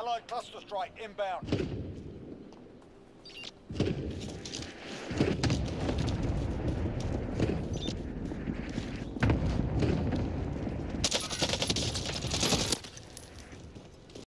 Allied cluster strike inbound.